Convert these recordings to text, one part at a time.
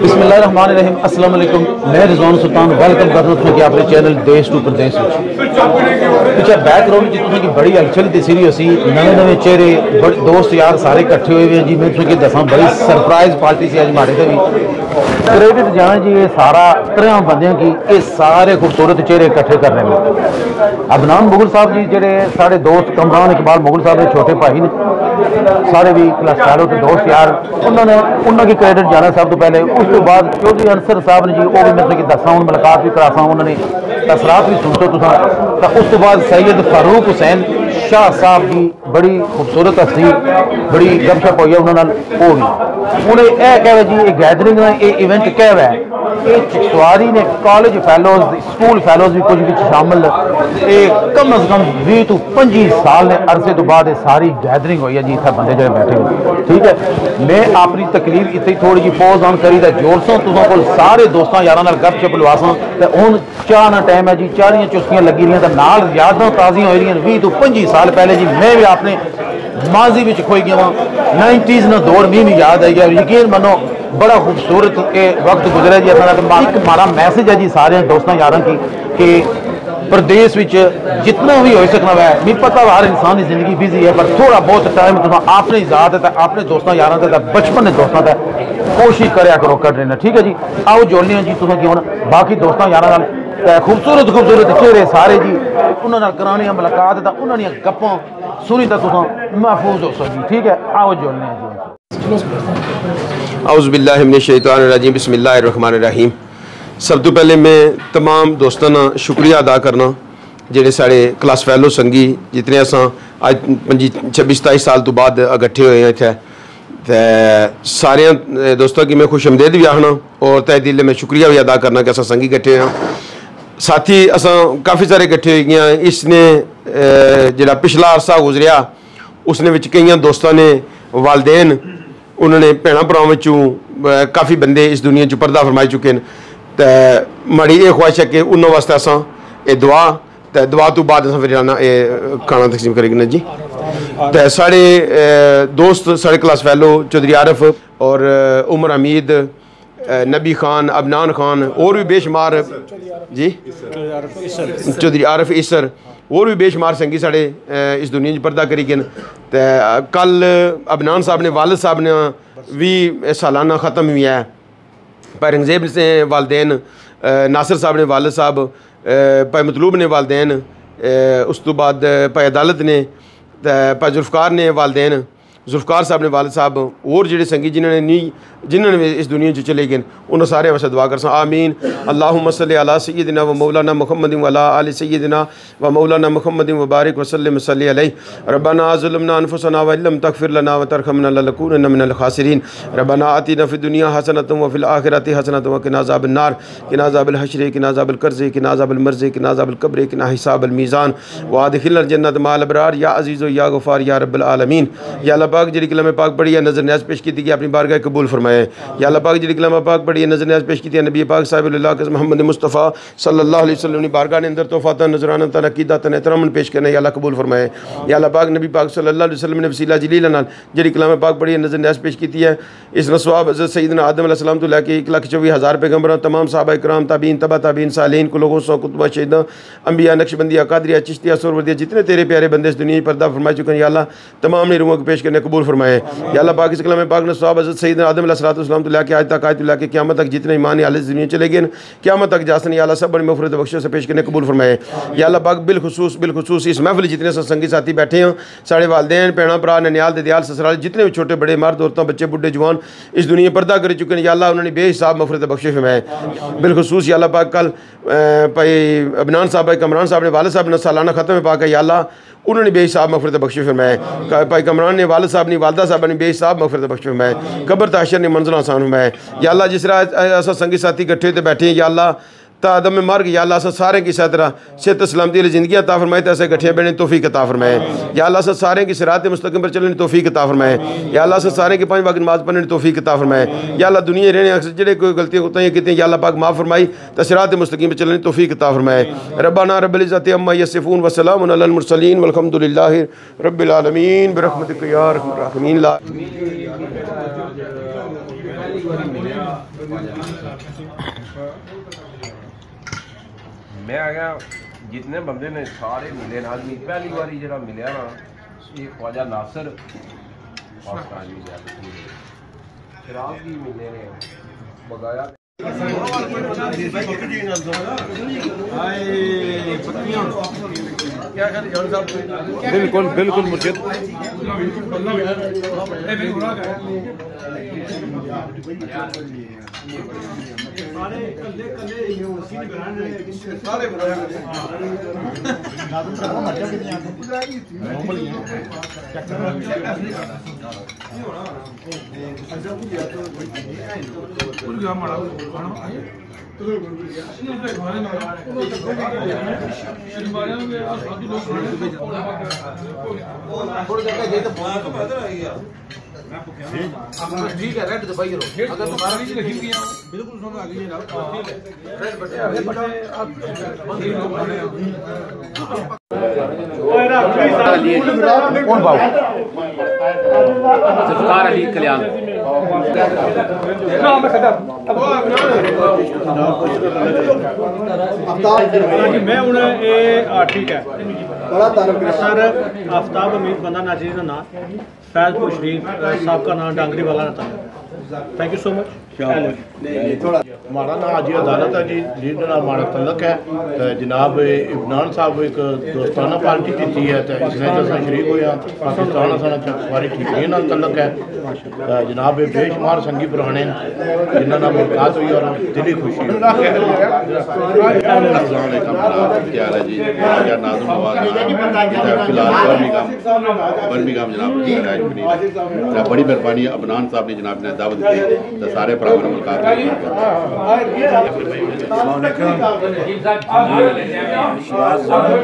بسم اللہ الرحمن الرحیم، السلام علیکم۔ میں رضوان سلطان ویلکم کر رہا ہوں کہ اپنے چینل دیش ٹو پردیش پچھا بیک گراؤنڈ جی تھا کہ بڑی ہلچل تھی سیری اسی نئے نئے چہرے دوست یار سارے کٹھے ہوئے ہیں۔ جی میں تھا کہ دساں، بڑی سرپرائز پارٹی سی اج مارے تھے بھی۔ کریڈٹ جانا جی یہ سارا تریاں بندیاں کی یہ سارے خوبصورت چہرے کٹھے کر رہے ہیں ابنان مغل صاحب جی جڑے سارے دوست کمران اقبال مغل صاحب نے چھوٹے بھائی نے سارے بھی کلاس چاروں کے دوست یار انہوں نے انہوں کی کریڈٹ جانا سب تو پہلے اس تو بعد چودھری انصر صاحب نے جی وہ بھی میں کہ دساں ہوں ملاقات بھی کراساں انہوں نے تاثرات بھی سنتو تو تھا اس تو بعد سید فاروق حسین شاہ صاحب کی بڑی خوبصورت ہستی، بڑی گپ شپ ہوئی ہے انہوں نے وہ بھی انہیں اے کہہ جی یہ گیدرنگ ہے، یہ ایونٹ کہہ ہے۔ یہ چکسواری نے کالج فیلوز سکول فیلوز بھی کچھ بھی شامل یہ کم از کم بھی تو پنجی سال نے عرصے تو بعد یہ ساری گیدرنگ ہوئی ہے جی اتنا بندے جڑے بیٹھے ہوئے۔ ٹھیک ہے، میں اپنی تکلیف اتنی تھوڑی جی پوز آن کری، تے جوڑ سوں تو کو سارے دوستاں یاراں نال گپ شپ لوا سوں تے ہن چاہ نہ ٹائم ہے جی چاریاں چسکیاں لگی رہی تے نال یاداں تازیاں ہوئی رہی ہیں 20 تو 25 سال پہلے جی میں بھی اپنے ماضی وچ کھوئی گیا ہوں نائنٹیز نہ دور میں بھی یاد آئی ہے یقین منو بڑا خوبصورت وقت گزرا جی اپنا ایک ہمارا میسج ہے جی سارے دوستوں یار کی کہ پردیش جتنا بھی ہو سکنا ہے نہیں پتا ہر انسان کی زندگی بزی ہے پر تھوڑا بہت ٹائم تم اپنے ذات ہے اپنے دوستوں یار سے بچپن کے دوستوں سے کوشش کریا کرو کر رہے ہیں ٹھیک ہے جی آؤ جوڑنے ہیں جی تمہیں کی ہوں باقی دوستوں یار خوبصورت خوبصورت چہرے سارے جی انہوں نے کرانی ہے ملاقات انہوں نے گپوں سنی تو محفوظ ہو سو جی ٹھیک ہے؟ آؤ جی، جوڑنے ہیں جی،, جی اعوذ باللہ من الشیطان الرجیم، بسم اللہ الرحمن الرحیم۔ سب تو پہلے میں تمام دوستوں شکریہ ادا کرنا، جڑے سارے کلاس فیلو سنگی جتنے اساں اج پنجی چھبی ستائیس سال تو بعد اگٹھے ہوئے ہیں اتنے سارے دوستوں کی میں خوش آمدید بھی آخنا، اور تہ دل میں شکریہ بھی ادا کرنا کہ اساں سنگی کٹھے ہیں۔ ساتھی اساں کافی سارے کٹھے ہوئی گیا اس نے جڑا پچھلا عرصہ گزریا اس نے وچ کئی دوستوں نے والدین انہوں نے بھنوں براؤں کافی بندے اس دنیا چ پردہ فرمائی چکے ہیں تو ماڑی یہ خواہش ہے کہ انہوں واسطے اساں یہ دعا تو دعا تو بعد اساں پھر آنا یہ کھانا تقسیم کریں گے جی تو سارے دوست سارے کلاس فیلو چودھری عارف اور عمر حمید نبی خان، ابنان خان، اور بھی بے شمار جی؟ چودھری عارف عیسر اور بھی بے شمار سنگی ساڑے اس دنیا پردہ کری گئے۔ تو کل ابنان صاحب نے، والد صاحب نے بھی سالانہ ختم ہوئی ہے۔ رنگزیب سے والدین ناصر صاحب نے، والد صاحب پہ مطلوب نے، والدین اس تو بعد پہ عدالت نے پہ ذوالفقار نے، والدین۔ ذوالفقار صاحب نے والد صاحب، اور جڑے سنگی جنہوں نے نہیں جنہوں نے اس دنیا چلے گئے انہوں سارے واسطے دعا کر سا آمین۔ اللہم صلی علی سیدنا و مولانا محمد و علی سیدنا و مولانا محمد و بارک وسلم صلی علیہ۔ ربنا ظلمنا انفسنا و علم تغفر لنا و ترحمنا للکونن من الخاسرین۔ ربنا آتینا فی الدنیا حسنت و فی الاخرت حسنت و کنا عذاب النار۔ کنا عذاب الحشر کنا عذاب القرض کنا عذاب المرض کنا عذاب القبر کنا حساب الميزان۔ وادخلنا الجنت مع الابرار، یا عزیز و یا غفار، یا رب العالمین۔ یا اللہ پاک جڑی کلمہ پاک پڑھی ہے، نظر نیاز پیش کی تھی اپنی بارگاہ قبول فرمائے۔ یا اللہ پاک جی کلمہ پاک پڑھی نظر نیاز پیش کی نبی پاک صاحب اللہ کے محمد مصطفیٰ صلی اللہ علیہ وسلم نے بارگاہ نے اندر توفاتہ نظرانہ تا، عقیدہ تا احترام پیش کرنا یا اللہ قبول فرمائے۔ یا اللہ پاک نبی پاک صلی اللہ علیہ وسلم نے وسیلہ جلیل نال جی کلمہ پاک پڑھی ہے، نظر نیاز پیش کی ہے۔ اس نصواب حضرت سیدنا آدم علیہ السلام تو لے کے ایک لاکھ چوبی ہزار پیغمبروں تمام صحابہ اکرام تابعین تبا تابعین، صالحین کو لوگوں سو کتبہ شہیدہ انبیاء نقشبندیہ قادریہ، چشتیہ سوروردیہ جتنے تیرے پیارے بندے اس دنیا پردہ فرمائے چکے ہیں، یا اللہ تمام نے روحوں کو پیش کرنے قبول فرمائے۔ یا اللہ پاک اس کلمہ پاک نے صحابہ حضرت سیدنا آدم علیہ السلام تو لے کے آج تک آیت اللہ کے قیامت تک جتنے ایمان یا اللہ زمین چلے گئے قیامت تک جاسن یا اللہ سب بڑی مفرد بخشوں سے پیش کرنے قبول فرمائے۔ یا اللہ پاک بالخصوص بالخصوص اس محفل جتنے سنگی ساتھی بیٹھے ہیں سارے والدین پیڑا پرا ننیال دیال سسرال، جتنے بھی چھوٹے، بڑے، مرد عورتوں بچے بڈھے جوان اس دنیا پردہ کر چکے ہیں، یا اللہ انہوں نے بے حساب مفرد بخش فرمائے۔ بالخصوص یا اللہ پاک کل پائی ابنان صاحب ہے کمران صاحب نے والد صاحب نے سالانہ ختم پاک ہے، یا اللہ انہوں نے بے حساب مغفرت بخش فرمائے پائی کمران نے، والد صاحب نے، والدہ صاحب نے بے حساب مغفرت بخش فرمائے قبر تاشر نے منزل آسان فرمائے یا اللہ جس طرح ایسا سنگی ساتھی کٹھے ہوتے بیٹھے ہیں، یا اللہ تا عدم مرگ، یا اللہ سے سارے کی طرح صحت سلامتی علی زندگی عطا فرمائے ایسے گٹھے بینے توفیق عطا فرمائے۔ یا اللہ سے سارے کی صراط مستقیم پر چلنے توفیق عطا فرمائے۔ یا اللہ سے سارے کی پانچ وقت نماز پڑھنے توفیق عطا فرمائے۔ یا اللہ دنیا رہنے اکثر جڑے کوئی غلطیاں ہوتی ہیں کہتے ہیں، یا اللہ پاک معاف فرمائی تو صراط مستقیم پر چلنے توفیق عطا فرمائے۔ ربنا رب العزت اما یصفون وسلام علی المرسلین والحمد للہ رب العالمین۔ برحمتک یا ارحم الراحمین۔ لا میں آیا جتنے بندے نے سارے ملے نال می پہلی باری جڑا ملے نا یہ خواجہ ناصر پاکستان پاکستانی جاتی شراب بھی ملے نے بگایا ہائے پتیاں بالکل بالکل مرشد۔ تو ٹھیک ہے ریڈ دبائی رہو۔ اگر تمہارا نہیں لکھی گیا بالکل سن آگے جناب ریڈ بٹے کون باؤ ذوالفقار علی کلیان۔ جی، ٹھیک ہے۔ آفتاب امید بندہ ناظرین جی کا نام فیض پور شریف صاحب کا نام ڈانگری والا رہتا ہے تھینک یو سو مچ ہمارا نا عدالت ہے جی جی جناب تعلق ہے جناب ابنان صاحب ایک دوستانہ پارٹی دیتی ہے اس نے جیسا شریک ہویا پاکستان سانا چکواری ٹھیکری نال تعلق ہے جناب بے شمار سنگی پرانے جنہاں نال ملاقات ہوئی اور دلی خوشی ہے جی کیا نواز فی الحال جناب بڑی مہربانی عمران صاحب نے جناب نے دعوت دی سارے اور ملک آتے ہیں السلام علیکم شیعہ صاحب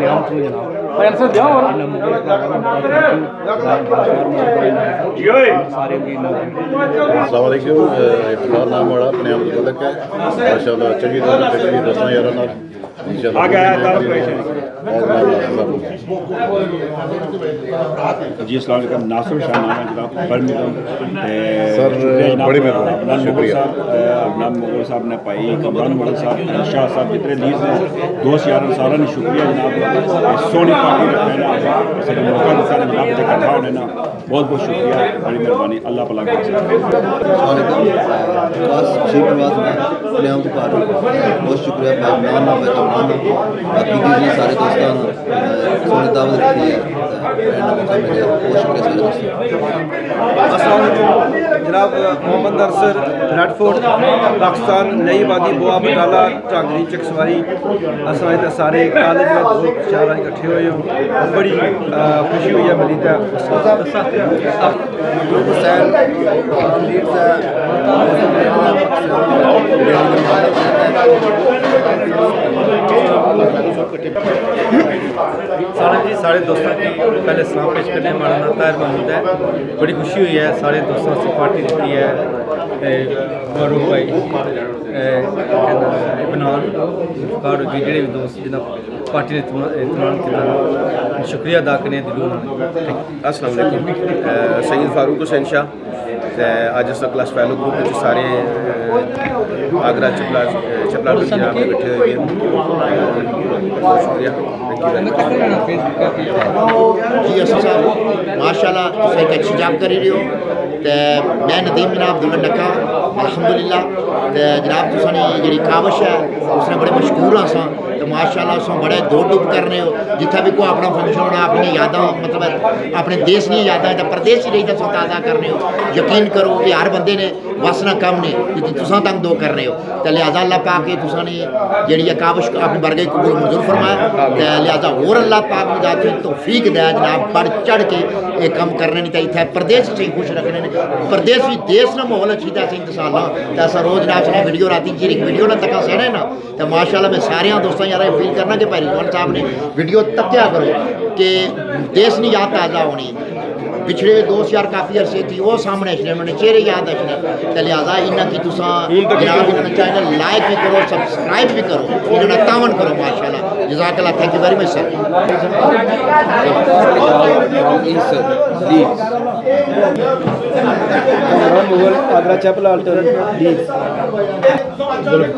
سبحان اللہ ਪੈਨਸ਼ਨ ਦਿਓ ਅਸਲਾਮੁਅਲੈਕਮ ਇਫਤਾਰ ਨਾਮ ਵਾਲਾ ਆਪਣੇ ਆਪ ਨੂੰ ਹੈ ਮਾਸ਼ਾਅੱਲਾ ਚੰਗੀ ਤਰ੍ਹਾਂ ਤਕਰੀਰ ਦੱਸਾਂ ਯਾਰਾਂ ਨਾਲ। جی السلام علیکم ناصر شاہ ہے جناب سر، بڑی مہربانی، شکریہ۔ ابنام مغل صاحب نے پائی کمران مغل صاحب شاہ صاحب جتنے لیز ہیں۔ دوست یارن سارا نے شکریہ جناب۔ سونی پارٹی سارے موقع جناب تے کٹھا ہونے نا۔ بہت بہت شکریہ بڑی مہربانی اللہ پلا بہت شکریہ میں عمران ہوں میں کمران ہوں۔ باقی بھی جی سارے دوستان سونے دعوت رکھی ہے۔ موقع ملیا بہت شکریہ سارے دوستان۔ السلام علیکم۔ جناب محمد نرسر ریڈ فورٹ پاکستان نئی آبادی بوا بٹالہ ٹانگری چکسواری۔ اساں تے سارے کالج میں بہت شہر اکٹھے ہوئے ہوں بڑی خوشی ہوئی ہے ملی تے۔ حسین لیڈ سارے جی سارے دوستوں کی پہلے سلام پیش کرنے ہمارا نام طاہر محمود ہے بڑی خوشی ہوئی ہے سارے دوستوں سے پارٹی دیتی ہے فاروق بھائی عمران ذوالفقار ہوگی جہے بھی دوست جنہ پارٹی نے اطمینان کیا شکریہ ادا کریں دلوں السلام علیکم سید فاروق حسین شاہ اج اس کلاس فیلو گروپ سارے آگرہ چپلا چپلا جناب بیٹھے ہوئے ہیں جی اصل صاحب ماشاءاللہ تسی ایک اچھی جاب کری رہے ہو میں ندیم جناب الحمدللہ۔ تے جناب تساں نے جڑی کاوش ہے اس نے بڑے مشکور ہاں ساں تے ماشاءاللہ اساں بڑے دوڑ ڈوب کرنے ہو جتھا بھی کوئی اپنا فنکشن ہونا اپنی یاداں مطلب اپنے دیس نہیں یاداں تے پردیس ہی رہی تے سو تازہ کرنے ہو یقین کرو کہ ہر بندے نے وسنا کم نے جتنے تساں تک دو کرنے ہو تے لہذا اللہ پاک کے تساں نے جڑی یہ کاوش اپنی برگے قبول منظور فرمایا تے لہذا اور اللہ پاک نے ذات توفیق دے جناب بڑھ چڑھ کے یہ کام کرنے نہیں تے پردیس سے خوش رکھنے نے پردیس بھی دیس نہ ماحول اچھی تے اسیں انتصال تے روز جناب ویڈیو راتی جی ویڈیو نہ تکا سنے نا تے ماشاءاللہ میں سارے میرا یہ فیل کرنا کہ پہلوان صاحب نے ویڈیو تتیا کرو کہ دیس نہیں یاد تازہ ہونی پچھڑے دوست یار کافی عرصے تھی وہ سامنے اچھنے میں نے چہرے یاد اچھنے تلی آزا انہ کی تساں جناب انہوں نے چینل لائک بھی کرو سبسکرائب بھی کرو انہوں نے تعاون کرو ماشاءاللہ جزاک اللہ تھینک بری میں سر مغل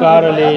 علی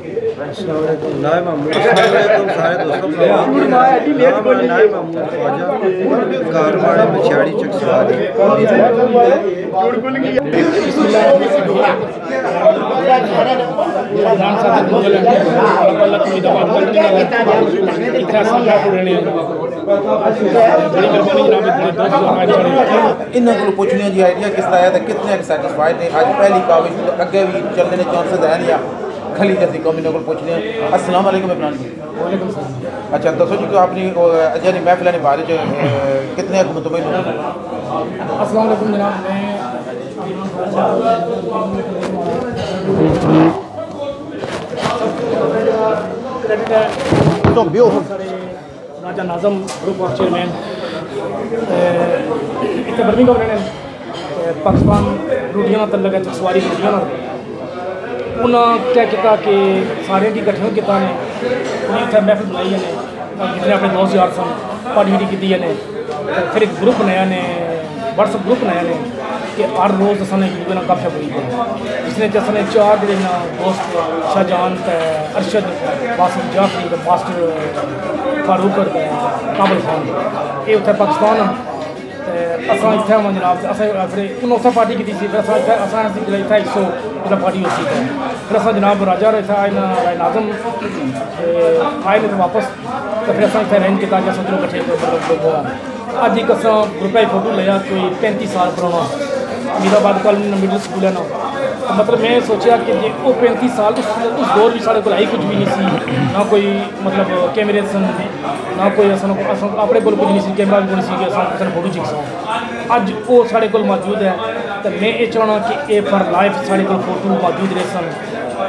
ان انہوں کو پوچھنے جی آئیڈیا کس طرح ہے کتنے سیٹسفائڈ نے اج پہلی کاوش اگے بھی چلنے چانسز ہیں یا؟ کھلی جیسی قومی نگر پوچھ لیا السلام علیکم عمران جی۔ اچھا دسو جی کہ آپ نے یعنی محفل نے بارے جو کتنے مطمئن ہو السلام علیکم جناب میں تو بیو۔ Raja Nazim group of chairman اتنے برمی گورنر پاکستان روٹیاں تلگ ہے چکسواری روٹیاں ਉਹਨਾਂ ਕਿਆ ਕੀਤਾ ਕਿ ਸਾਰਿਆਂ ਦੀ ਇਕੱਠੇ ਕੀਤਾ ਨੇ? ਉਹਨੇ ਉੱਥੇ ਮਹਿਫਿਲ ਬਣਾਈ ਨੇ। ਜਿਤਨੇ ਆਪਣੇ ਦੋਸਤ ਯਾਰ ਸਨ, ਪਾਰਟੀ ਕੀਤੀ ਨੇ। ਫਿਰ ਇੱਕ ਗਰੁੱਪ ਬਣਾਇਆ ਨੇ, WhatsApp ਗਰੁੱਪ ਬਣਾਇਆ ਨੇ ਕਿ ਹਰ ਰੋਜ਼ ਅਸਾਂ ਨੇ ਇੱਕ ਨਾਲ ਗੱਪਸ਼ਪ ਹੋਈ ਹੈ। ਜਿਸ ਨੇ ਅਸਾਂ ਨੇ ਚਾਰ ਜਿਹੜੇ ਨਾ ਦੋਸਤ ਸ਼ਾਹਜਾਨ ਤੇ ਅਰਸ਼ਦ, ਵਾਸਮ ਜਾਫਰੀ ਤੇ ਮਾਸਟਰ ਫਾਰੂਕ ਤੇ ਕਾਬਲ ਖਾਨ। ਇਹ ਉੱਥੇ ਪਾਕਿਸਤਾਨ ਅਸਾਂ ਇੱਥੇ ਆਵਾਂ ਜਨਾਬ। ਅਸਾਂ ਫਿਰ ਉਹਨਾਂ ਉੱਥੇ ਪਾਰਟੀ ਕੀਤੀ ਸੀ। ਫਿਰ ਅਸਾਂ ਇੱਥੇ ਅਸਾਂ ਅਸੀਂ ਇੱਥੇ 100 ਜਿਹੜਾ ਪਾਰਟੀ ਹੋਈ ਸੀ। رسا جناب راجہ رہتا آئے آئین اعظم آئین تو واپس تفریح سان فیرین کے تاکہ سجنوں کٹھے اج ایک اساں گروپ فوٹو لیا، کوئی پینتی سال پرانا۔ میر آباد کالونی مڈل سکول ہے نا۔ مطلب میں سوچیا کہ جی وہ پینتی سال اس دور بھی سارے کو کچھ بھی نہیں سی۔ نہ کوئی مطلب کیمرے سن، نہ کوئی اساں اپنے کو نہیں سی، کیمرہ بھی نہیں سی کہ فوٹو چک سکیں اج وہ سارے کول موجود ہے۔ تو میں یہ چاہنا کہ اے فار لائف سارے کول فوٹو موجود رہے سن۔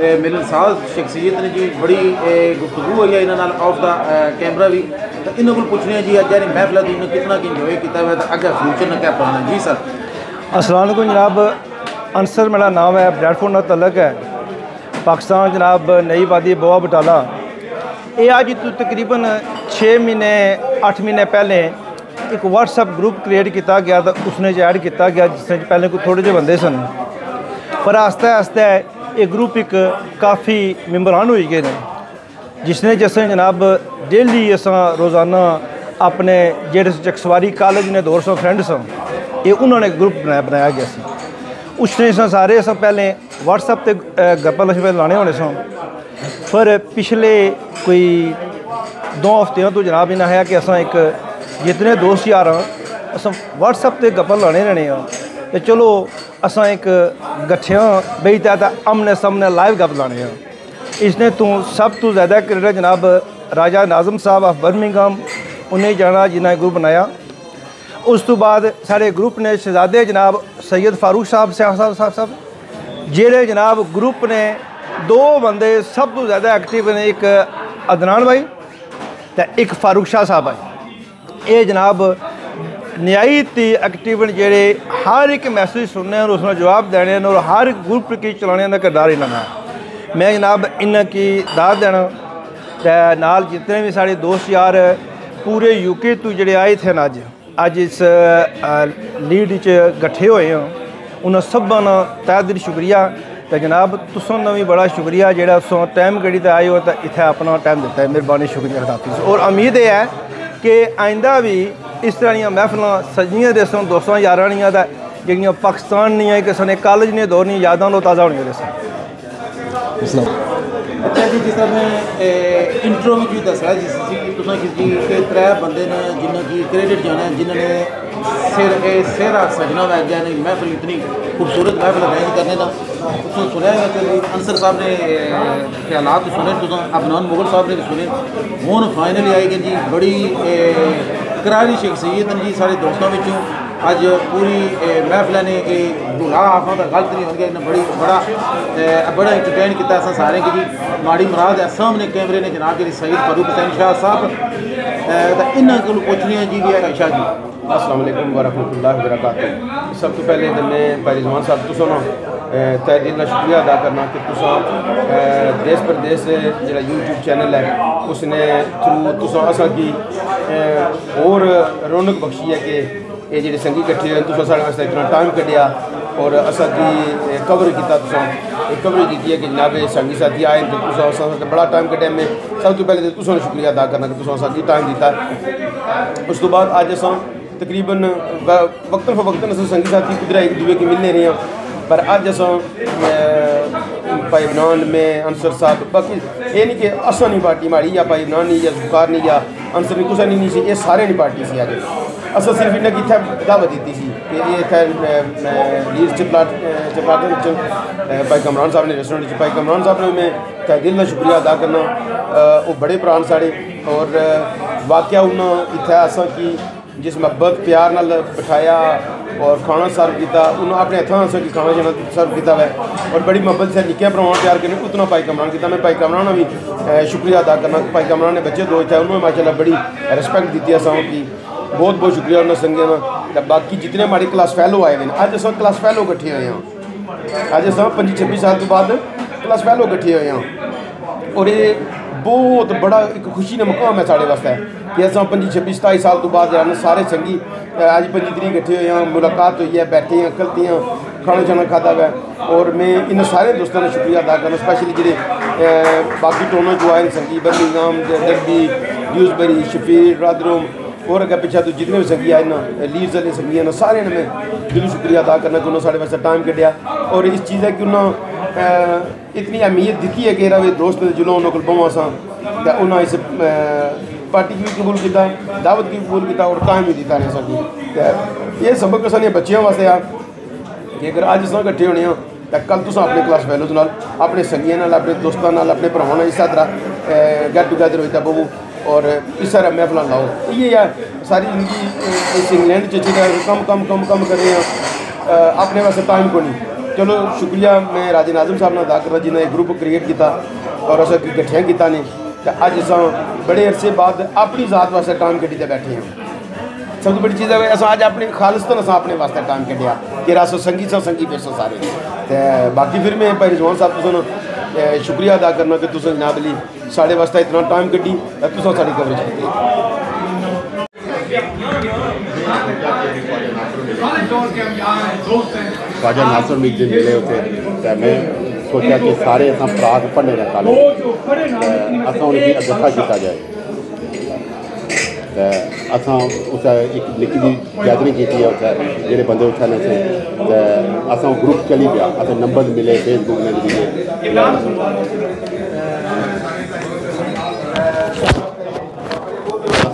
ਮੇਰੇ ਸਾਹ ਸ਼ਖਸੀਅਤ ਨੇ ਜੀ ਬੜੀ ਗੁਫ਼ਤਗੂ ਹੋਈ ਹੈ ਇਹਨਾਂ ਨਾਲ ਆਫ ਦਾ ਕੈਮਰਾ ਵੀ। ਤਾਂ ਇਹਨਾਂ ਕੋਲ ਪੁੱਛਨੇ ਜੀ, ਅੱਜ ਇਹ ਮਹਿਫਲਾ ਦੀ ਇਹਨਾਂ ਕਿੰਨਾ ਕਿ ਇੰਜੋਏ ਕੀਤਾ ਹੋਇਆ, ਤਾਂ ਅੱਗੇ ਫਿਊਚਰ ਨਾਲ ਕਿਆ ਪਾਣਾ ਜੀ ਸਰ ਅਸਲਾਮ ਅਲੈਕੁਮ ਜਨਾਬ, ਅਨਸਰ ਮੇਰਾ ਨਾਮ ਹੈ ਬ੍ਰੈਡਫੋਰਡ ਨਾਲ ਤਲਕ ਹੈ। ਪਾਕਿਸਤਾਨ ਜਨਾਬ ਨਈ ਵਾਦੀ ਬੋਆ ਬਟਾਲਾ। ਇਹ ਅੱਜ ਤੋਂ ਤਕਰੀਬਨ 6 ਮਹੀਨੇ 8 ਮਹੀਨੇ ਪਹਿਲੇ ਇੱਕ WhatsApp ਗਰੁੱਪ ਕ੍ਰੀਏਟ ਕੀਤਾ ਗਿਆ, ਤਾਂ ਉਸਨੇ ਐਡ ਕੀਤਾ ਗਿਆ, ਜਿਸ ਵਿੱਚ ਪਹਿਲੇ ਕੋਈ ਥੋੜੇ ਜਿਹੇ ਬੰਦੇ ਸਨ। ਪਰ ਆਸਤਾ ਆਸਤਾ ਇਹ ਗਰੁੱਪ ਇੱਕ ਕਾਫੀ ਮੈਂਬਰਾਨ ਹੋਈ ਗਏ ਨੇ ਜਿਸਨੇ ਨੇ ਜਸਨ ਜਨਾਬ ਡੇਲੀ ਅਸਾਂ ਰੋਜ਼ਾਨਾ ਆਪਣੇ ਜਿਹੜੇ ਚਕਸਵਾਰੀ ਕਾਲਜ ਨੇ ਦੋਸਤ ਸੌ ਫਰੈਂਡ ਸਨ ਇਹ ਉਹਨਾਂ ਨੇ ਗਰੁੱਪ ਬਣਾਇਆ ਬਣਾਇਆ ਗਿਆ ਸੀ। ਉਸਨੇ ਨੇ ਸਾਰੇ ਅਸਾਂ ਪਹਿਲੇ WhatsApp ਤੇ ਅ, ਗੱਪਾਂ ਲਸ਼ਵੇ ਲਾਣੇ ਹੋਣੇ ਸਨ। ਪਰ ਪਿਛਲੇ ਕੋਈ ਦੋ ਹਫ਼ਤਿਆਂ ਤੋਂ ਜਨਾਬ ਇਹਨਾਂ ਹੈ ਕਿ ਅਸਾਂ ਇੱਕ ਜਿਤਨੇ ਦੋਸਤ ਯਾਰ ਹਾਂ ਅਸਾਂ WhatsApp ਤੇ ਗੱਪਾਂ ਲਾਣੇ ਰਹਿਣੇ ਆ। ਤੇ ਚਲੋ ਅਸਾਂ ਇੱਕ ਗੱਠਿਆਂ ਬਈ ਤਾਂ ਆਮਨੇ ਸਾਹਮਣੇ ਲਾਈਵ ਗੱਪ ਲਾਣੇ ਆ ਇਸ ਨੇ ਤੋਂ ਸਭ ਤੋਂ ਜ਼ਿਆਦਾ ਕ੍ਰੈਡਿਟ ਜਨਾਬ ਰਾਜਾ ਨਾਜ਼ਮ ਸਾਹਿਬ ਆਫ ਬਰਮਿੰਗਮ ਉਹਨੇ ਜਾਣਾ ਜਿਨ੍ਹਾਂ ਗਰੁੱਪ ਬਣਾਇਆ ਉਸ ਤੋਂ ਬਾਅਦ ਸਾਡੇ ਗਰੁੱਪ ਨੇ ਸ਼ਹਜ਼ਾਦੇ ਜਨਾਬ ਸੈਯਦ ਫਾਰੂਕ ਸਾਹਿਬ ਸਿਆਹ ਸਾਹਿਬ ਸਾਹਿਬ ਸਾਹਿਬ ਜਿਹੜੇ ਜਨਾਬ ਗਰੁੱਪ ਨੇ ਦੋ ਬੰਦੇ ਸਭ ਤੋਂ ਜ਼ਿਆਦਾ ਐਕਟਿਵ ਨੇ ਇੱਕ ਅਦਨਾਨ ਭਾਈ ਤੇ ਇੱਕ ਫਾਰੂਕ ਸ਼ਾਹ ਸਾਹਿਬ ਹੈ ਇਹ ਜਨਾਬ ਨਿਆਈ ਤੇ ਐਕਟਿਵ ਜਿਹੜੇ ਹਰ ਇੱਕ ਮੈਸੇਜ ਸੁਣਨੇ ਔਰ ਉਸ ਨੂੰ ਜਵਾਬ ਦੇਣੇ ਔਰ ਹਰ ਗਰੁੱਪ ਕੀ ਚਲਾਣੇ ਦਾ ਕਿਰਦਾਰ ਇਹਨਾਂ ਦਾ ਮੈਂ ਜਨਾਬ ਇਹਨਾਂ ਕੀ ਦਾਦ ਦੇਣਾ, ਤੇ ਨਾਲ ਜਿਤਨੇ ਵੀ ਸਾਡੇ ਦੋਸਤ ਯਾਰ ਪੂਰੇ ਯੂਕੇ ਤੋਂ ਜਿਹੜੇ ਆਏ ਥੇ ਅੱਜ ਅੱਜ ਇਸ ਲੀਡ ਵਿੱਚ ਇਕੱਠੇ ਹੋਏ ਹਾਂ। ਉਹਨਾਂ ਸਭਾਂ ਦਾ ਤਹਿ ਦਿਲ ਸ਼ੁਕਰੀਆ। ਤੇ ਜਨਾਬ ਤੁਸਾਂ ਦਾ ਵੀ ਬੜਾ ਸ਼ੁਕਰੀਆ, ਜਿਹੜਾ ਸੋ ਟਾਈਮ ਗੜੀ ਤੇ ਆਏ ਹੋ ਤਾਂ ਇੱਥੇ ਆਪਣਾ ਟਾਈਮ ਦਿੱਤਾ ਹੈ। ਮਿਹਰਬਾਨੀ, ਸ਼ੁਕਰੀਆ ਖਦਾਫਿਜ਼ ਔਰ ਉਮੀਦ ਇਹ ਹੈ ਕਿ ਆਇੰਦਾ ਵੀ ਇਸ ਤਰ੍ਹਾਂ ਦੀਆਂ ਮਹਿਫਲਾਂ ਸਜੀਆਂ ਦੇ ਸਨ ਦੋਸਤਾਂ ਯਾਰਾਂ ਦੀਆਂ ਦਾ ਜਿਹੜੀਆਂ ਪਾਕਿਸਤਾਨ ਦੀਆਂ ਕਿਸੇ ਨੇ ਕਾਲਜ ਨੇ ਦੌਰ ਨਹੀਂ ਯਾਦਾਂ ਲੋ ਤਾਜ਼ਾ ਹੋਣੀਆਂ ਦੇ ਸਨ ਅੱਛਾ ਜੀ, ਜਿਸ ਤਰ੍ਹਾਂ ਇੰਟਰੋ ਵਿੱਚ ਵੀ ਦੱਸਿਆ ਜਿਸ ਜੀ ਤੁਸੀਂ ਕਿ ਜੀ ਕਿ ਤਰੇ ਬੰਦੇ ਨੇ ਜਿਨ੍ਹਾਂ ਕੀ ਕ੍ਰੈਡਿਟ ਜਾਣਾ ਜਿਨ੍ਹਾਂ ਨੇ ਸਿਰ, ਇਹ ਸਿਹਰਾ ਸਜਣਾ ਵੈਜਾ ਨੇ ਮਹਿਫਲ ਇਤਨੀ ਖੂਬਸੂਰਤ ਮਹਿਫਲ ਅਰੇਂਜ ਕਰਨੇ ਦਾ ਤੁਸੀਂ ਸੁਣਿਆ ਹੈ ਕਿ ਅਨਸਰ ਸਾਹਿਬ ਨੇ ਖਿਆਲਾਤ ਸੁਣੇ ਤੁਸੀਂ ਅਬਨਾਨ ਮੁਗਲ ਸਾਹਿਬ ਨੇ ਸੁਣੇ, ਹੁਣ ਫਾਈਨਲੀ ਆਈ ਕਿ ਜੀ, ਬੜੀ ਕਰਾਰੀ ਸ਼ਖਸੀਅਤ ਜੀ ਸਾਰੇ ਦੋਸਤਾਂ ਵਿੱਚੋਂ آج پوری محفلہ نے کہ گناہ آفاں تھا غلط نہیں ہوں گیا انہیں بڑی بڑا بڑا انٹرٹین کیتا اساں سارے کہ جی۔ ماڑی مراد ہے، سامنے کیمرے نے جناب جی سعید فاروق حسین شاہ صاحب۔ انہیں کل کول پوچھنی ہیں جی بھی ہے، شاہ جی۔ السلام علیکم ورحمۃ اللہ وبرکاتہ۔ سب تو پہلے دن میں پہلے زمان صاحب تو سنا تہ دل کا شکریہ ادا کرنا کہ تساں دیس پردیس جڑا یوٹیوب چینل ہے، اس نے تھرو تساں اصل کی اور رونق بخشی ہے کہ یہ جڑے سنگھی کٹھے ہوئے تساں ساڈے واسطے اتنا ٹائم کڈیا اور اساں دی کور کیا تساں کور کیتی ہے کہ جناب سنگی ساتھی آئے تے تساں اساں بڑا ٹائم کڈیا میں سب تو پہلے تے شکریہ ادا کرنا کہ تساں ساتھی ٹائم دیتا اس تو بعد اج اساں تقریباً وقت فوقتاً اساں سنگھی ساتھی کدھر ایک دوسرے کے ملنے رہے ہیں پر اج اساں بھائی عمران میں انصر صاحب باقی یہ نہیں کہ اساں نہیں پارٹی ماری یا بھائی عمران نہیں یا زکار نہیں یا آنسر نہیں سارے پارٹی سی آج صرف انہیں کہ بڑھاوت دیتی اسٹارٹ بھائی کمران صاحب نے ریسٹورینٹ کمران صاحب نے میں دل کا شکریہ ادا کرنا وہ بڑے پرا سارے اور واقعہ انہوں نے جس محبت پیار نال بٹھایا اور کھانا سرو نے اپنے ہاتھ سرو بڑی محبت سے پیارے اتنا پائیکا بنا دیتا میں بائکا بنا بھی شکریہ ادا پائیکا بنا نے بچے بڑی ریسپیکٹ دیتی ہے بہت بہت شکریہ ان سنگی کا باقی جتنے ماڑی کلاس فیلو آئے نا کلاس فیلو کٹے ہوئے ہیں اب پی چھبیس سال کے بعد کلو کٹے ہوئے ہاں۔ اور بہت بڑا ایک خوشی نے مقام ہے کہ پی چھبی ستائی سال سارے سنیں کٹھے ہوئے ملاقات ہوئی بیٹھے ہیں کلتیاں کھانا شانا کھاتا ہوئے اور میں ان سارے دوستوں نے شکریہ ادا باقی ٹونا بری شفیر رادروم اور اگر پیچھے تو جتنے بھی سکنا لیوزیاں میں شکریہ ادا کرنا کہ انہوں سارے سات ٹائم کٹیا اور اس چیز ہے کہ انہوں اتنی اہمیت دیتی ہے دوست ان کو بہم آسا انہوں نے اسے پارٹی دعوت کو ٹائم بھی یہ سبق سارے بچوں واسطے آپ اجیس فیلوز نال اپنے سنگیاں اپنے دوستوں نے اس طرح گٹ ٹو گیدر بہو اور اس طرح میں محفل لاؤ یہ ساری زندگی انگلینڈ کم کم کم کم کر رہے ہیں اپنے واسے ٹائم کو نہیں چلو، شکریہ، میں راجی ناظم صاحب نے ادا کرا نے ایک گروپ کریئٹ کیتا اور اسے کٹھیں کیتا نہیں۔ کہ اج اساں بڑے عرصے بعد اپنی ذات واسے کام کٹی تے بیٹھے ہیں۔ سب تو بڑی چیز ہے اسا آج اپنی خالصتاً اساں اپنے واسطے ٹائم کٹیا کہ راسو سنگی سا سنگی پیسو سارے۔ باقی پھر میں بھائی رضوان صاحب تساں شکریہ ادا کرنا کہ تساں جناب لی ساڑے واسطے اتنا ٹائم کٹی تساں ساڈی کوریج کیتی۔ خواجہ ناصر میں ایک ملے ہوتے تو میں سوچا کہ سارے اساں پراغ پڑھنے رہے لے اساں انہیں کی اضافہ کیتا جائے تے اساں اس ایک نکی دی گیدرنگ کیتی ہے تے جڑے بندے اٹھانے سے اساں گروپ چلی پیا اساں نمبر ملے فیس بک نے ملے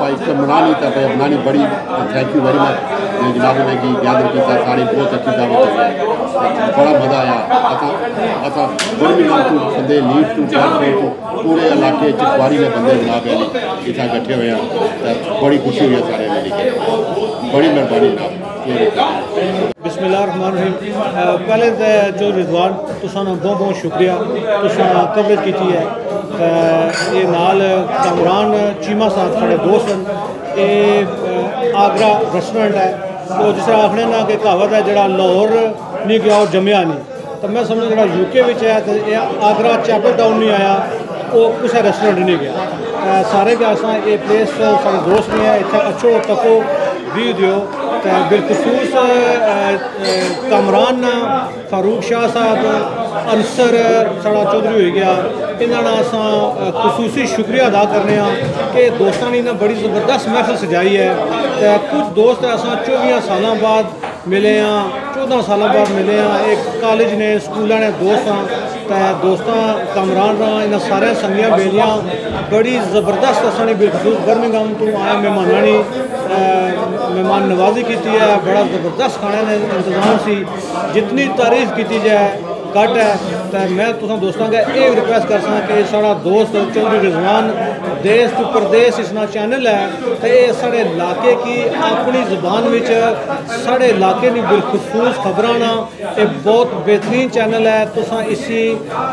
حکمران ہی تھا حکمرانی بڑی تھینک یو ویری مچ جناب نے کی یاد رکھی تھا سارے بہت اچھی دعوت ہے بڑا مزہ آیا۔ آسا بڑی بھی نام تو بندے لیڈ تو چار تو پورے علاقے چکواری میں بندے جناب علی اتنا کٹھے ہوئے ہیں۔ بڑی خوشی ہوئی ہے سارے علی بڑی مہربانی جناب۔ بسم اللہ الرحمن الرحیم۔ پہلے جو رضوان، تساں بہت بہت شکریہ۔ تساں کوریج کیتی ہے۔ یہ نال کامران چیما صاحب سارے دوست ہیں یہ آگرہ ریسٹورینٹ ہے۔ تو جس طرح آخنے نا کہ کہاوت ہے، جڑا لاہور نہیں گیا اور جمیا نہیں۔ تو میں سمجھ جڑا یو کے ہے، تو یہ آگرہ چیپل ٹاؤن نہیں آیا، وہ کسے ریسٹورینٹ نہیں گیا۔ سارے گیا یہ پلیس، سارے دوست نہیں ہے اتنے اچھو تکو بھی دیو۔ بالخصوص کامران فاروق شاہ صاحب انصر سڑا چودھری ہوئی گیا انہوں نے خصوصی شکریہ ادا کرنے ہیں کہ دوستوں نے بڑی زبردست محفل سجائی ہے کچھ دوست اصا چوبیاں سالوں بعد ملے ہاں چودہ سالوں بعد ملے ہاں ایک کالج نے سکولوں نے دوست ہاں دوستاں کامران رہا انہیں سارے سنگیاں بیلیاں بڑی زبردست اصل بالخصوص برمنگم تو آیا مہمانانی مہمان نوازی کی ہے بڑا زبردست کھانے نے انتظام سی جتنی تعریف کی جائے کٹ ہے تو میں تو دوستوں کا یہ ریکویسٹ کر سکتا کہ سارا دوست چودھری رضوان دیس تو پردیس اسنا چینل ہے تو یہ سارے علاقے کی اپنی زبان وچ سارے علاقے کی بالخصوص خبرانا یہ بہت بہترین چینل ہے تو اسی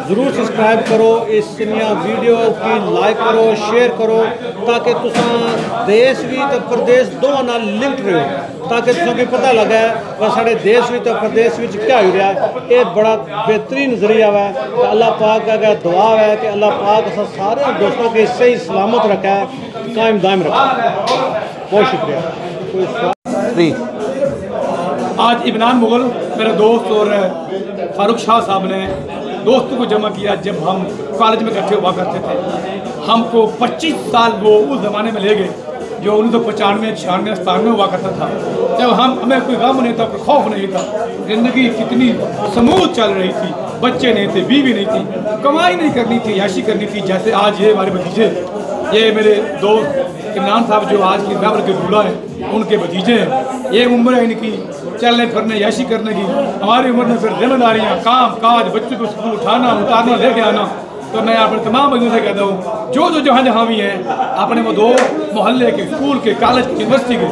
ضرور سبسکرائب کرو اس ویڈیو کی لائک کرو شیئر کرو تاکہ تسا دیس بھی تو پردیس دونوں لنک رہو تاکہ تسوں کی پتہ لگا ہے وہ سارے دیش تو پردیش کیا ہو رہا ہے یہ بڑا بہترین ذریعہ ہے کہ اللہ پاک کا دعا ہے کہ اللہ پاک سارے دوستوں کے صحیح سلامت رکھا ہے قائم دائم رکھا ہے بہت شکریہ۔ آج ابنان مغل میرے دوست اور فاروق شاہ صاحب نے دوستوں کو جمع کیا جب ہم کالج میں اکٹھے ہوا کرتے تھے۔ ہم کو پچیس سال وہ اس زمانے میں لے گئے۔ جو انیس سو پچانوے، چھیانوے، ستانوے ہوا کرتا تھا۔ جب ہم، ہمیں کوئی غم نہیں تھا، کوئی خوف نہیں تھا۔ زندگی کتنی سموتھ چل رہی تھی۔ بچے نہیں تھے، بیوی نہیں تھی۔ کمائی نہیں کرنی تھی یاشی کرنی تھی، جیسے آج یہ ہمارے بھتیجے۔ یہ میرے دوست عمران صاحب جو آج کی محبر کے دولہ ہیں ان کے بھتیجے ہیں۔ یہ عمر ہے ان کی، چلنے پھرنے یاشی کرنے کی۔ ہماری عمر میں پھر ذمہ داریاں، کام، کاج بچوں کو اسکول اٹھانا اتارنا لے کے آنا۔ تو میں اپنے تمام بچوں سے کہتا ہوں جو جو جہاں جہاں بھی ہیں، اپنے وہ دو محلے کے، اسکول کے، کالج کے، یونیورسٹی کے،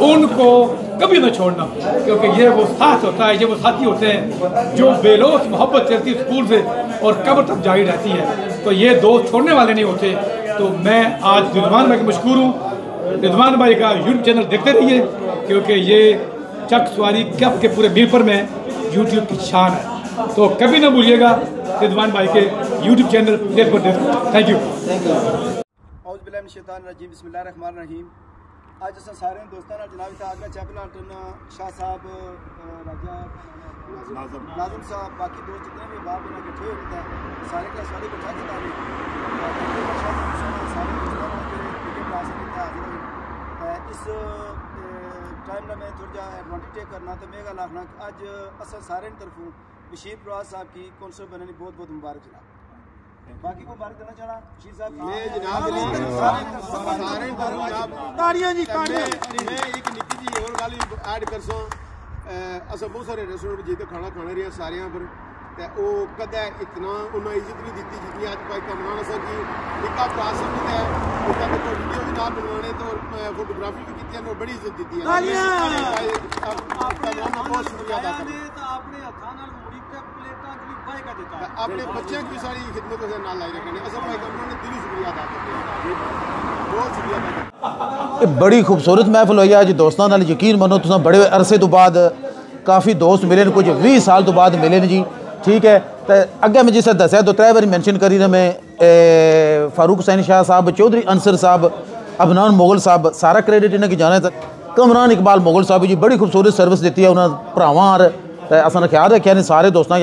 ان کو کبھی نہ چھوڑنا، کیونکہ یہ وہ ساتھ ہوتا ہے، یہ وہ ساتھی ہوتے ہیں جو بے لوس محبت چلتی ہے، اسکول سے اور قبر تک جاری رہتی ہے۔ تو یہ دوست چھوڑنے والے نہیں ہوتے۔ تو میں آج رضوان بھائی کا مشکور ہوں۔ رضوان بھائی کا یوٹیوب چینل دیکھتے رہیے، کیونکہ یہ چک سواری کپ کے پورے میرپر میں یوٹیوب کی شان ہے۔ تو کبھی نہ بھولیے گا رضوان بھائی کے یوٹیوب چینل دیکھ پر تھینک یو اعوذ باللہ من الشیطان الرجیم بسم اللہ الرحمن الرحیم۔ اج اساں سارے دوستاں جناب تے آگے چیپلانٹن شاہ صاحب راجا ناظم۔ ناظم صاحب باقی دوست جتنے بھی باپ انہاں اکٹھے ہوئے تھے سارے کا ساری بٹھا کے تانے سارے دوستاں کے پاس حاضر اس ٹائم میں تھوڑا جا ایڈوانٹیج ٹیک کرنا تو میں گل آخنا اج اساں سارے طرفوں بشیر پرواد صاحب کی کونسل بننے کی بہت بہت مبارک جناب باقی کو مبارک دینا چاہنا بشیر صاحب میں جناب تاڑیاں جی تاڑیاں میں ایک نکی جی اور گل ایڈ کر سو اسا بہت سارے ریسٹورنٹ جیتے کھانا کھانے رہے سارے پر تے او کدے اتنا انہاں عزت نہیں دیتی جتنی اج پائی کمران سر جی نکا پاس سمجھتا ہے او کدے تو ویڈیو بھی نہ بنوانے تو فوٹوگرافی بھی کیتی ہے بڑی عزت دیتی ہے تالیاں بہت شکریہ ادا کرتا اپنے ہتھاں نال موڑی تے پلیٹاں دی بائی کا دیتا اپنے بچیاں کی ساری خدمت سے نال لائی رکھنے۔ اسا بھائی کمران نے دلی شکریہ ادا کرتے ہیں بہت شکریہ ادا یہ بڑی خوبصورت محفل ہوئی ہے جی دوستوں نال یقین منو تساں بڑے عرصے تو بعد کافی دوست ملے کچھ 20 سال تو بعد ملے جی۔ ٹھیک ہے تو اگے میں جسے دسیا تو ترے باری مینشن کری رہا میں فاروق حسین شاہ صاحب چودھری انصر صاحب ابنان مغل صاحب سارا کریڈٹ انہیں کی جانا ہے۔ کمران اقبال مغل صاحب جی بڑی خوبصورت سروس دیتی ہے انہوں نے پراواں اصل خیال رکھا نے سارے دوستاں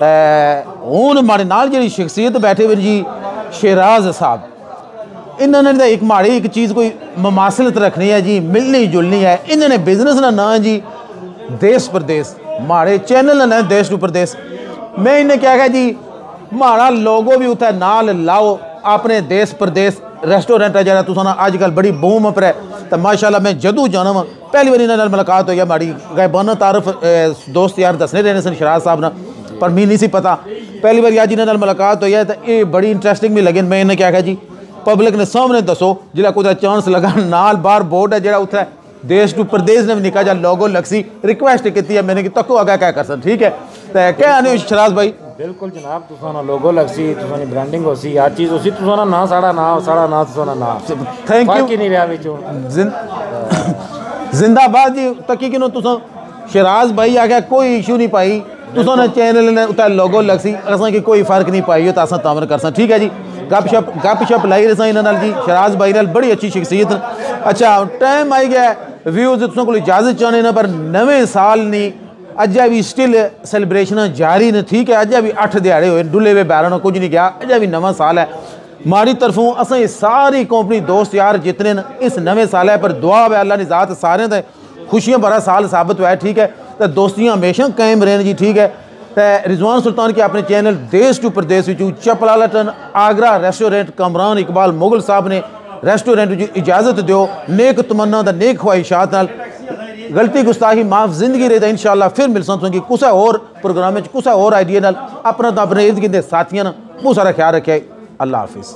یارن ہوں ماڑے نال جی شخصیت بیٹھے ہوئے جی شیراز صاحب۔ انہوں نے ایک ماڑی ایک چیز کوئی مماثلت رکھنی ہے جی ملنی جلنی ہے۔ انہوں نے بزنس نہ نہ جی دیس پردیس ماڑے چینل نہ دیس ٹو پردیس میں انہیں کیا کہا جی ماڑا لوگو بھی اتنا نال لاؤ، اپنے دیس پردیس ریسٹورینٹ ہے جہاں تو سنا آج کل بڑی بوم پر ہے تو ماشاءاللہ میں جدو جانا ہوں پہلی بار انہوں نے ملاقات ہوئی ہے، ماڑی غیبانہ تعارف دوست یار دسنے رہنے سن شراز صاحب نے پر می نہیں سی پتا۔ پہلی بار آج انہوں نے ملاقات ہوئی ہے تو یہ بڑی انٹرسٹنگ بھی لگے میں۔ انہیں کیا کہا جی؟ پبلک نے سامنے دسو جلا کوئی چانس لگا نال بار بورڈ ہے جڑا اتھا ہے دیش ٹو پردیش نے بھی نکا جا لوگو لگسی ریکویسٹ کیتی ہے۔ میں نے کہ تکو آگا کیا کر سن ٹھیک ہے؟ تو کیا آنے شراز بھائی۔ بالکل جناب تسانا لوگو لگسی تسانی برانڈنگ ہو سی ہر چیز اسی تسانا نا ساڑا نا ساڑا نا تسانا نا تھینک یو فرق ہی نہیں رہا بچو زندہ باد جی تکی کنو تسان شراز بھائی آگیا کوئی ایشو نہیں پائی۔ تسانا چینل نے اتنا لوگو لگسی اساں کی کوئی فرق نہیں پائی تو اساں تامر کرساں۔ ٹھیک ہے جی؟ گپ شپ گپ شپ لائی رہے انہوں نال جی شراز بھائی نال بڑی اچھی شخصیت۔ اچھا ٹائم آئی گیا ویوز اتنا کو اجازت چاہنے نا پر نویں سال نہیں۔ اجا بھی سٹل سیلیبریشن جاری نے، ٹھیک ہے؟ اجا بھی اٹھ دیہڑے ہوئے، ڈلے ہوئے بیروں کچھ نہیں کیا اجا بھی نواں سال ہے۔ ماری طرفوں اساں یہ ساری کمپنی دوست یار جتنے اس نویں سال ہے، پر دعا ہے اللہ نے ذات سارے تے خوشیاں بھرا سال ثابت ہوا ہے، ٹھیک ہے؟ تو دوستیاں ہمیشہ قائم رہن جی ٹھیک ہے؟ تو رضوان سلطان کے اپنے چینل دیس ٹو پردیس وچوں چپلالا آگرہ ریسٹورنٹ کمران اقبال مغل صاحب نے ریسٹورنٹ جو اجازت دیو، نیک تمنا دا نیک خواہشات نال۔ غلطی گستاہی معاف زندگی رہتا انشاءاللہ پھر مل سکتے ہیں کہ کسا اور پروگرام میں کسا اور آئیڈیا نال اپنا تو اپنے ارد گرد ساتھیاں نا سارا خیال رکھے۔ اللہ حافظ۔